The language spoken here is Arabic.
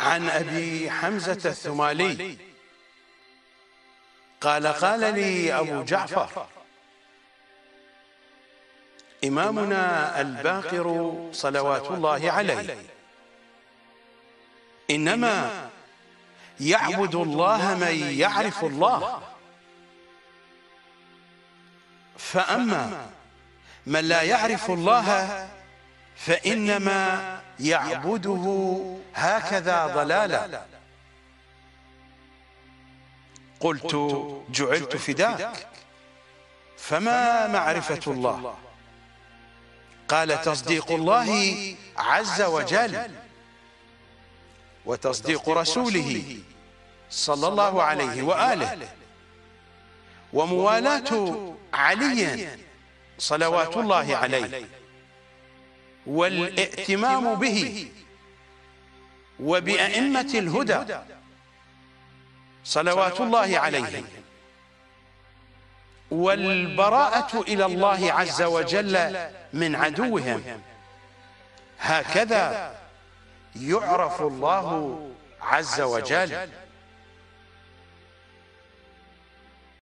عن أبي حمزة الثمالي. قال قال لي أبو جعفر إمامنا الباقر صلوات الله عليه. إنما يعبد الله من يعرف الله. فأما من لا يعرف الله فإنما يعبده هكذا ضلالا. قلت جعلت فداك. فما معرفة الله؟ قال تصديق الله عز وجل. وتصديق رسوله صلى الله عليه وآله. وموالاة علي صلوات الله عليه. والائتمام به وبأئمة الهدى. صلوات الله عليهم. والبراءة إلى الله عز وجل من عدوهم. هكذا يعرف الله عز وجل.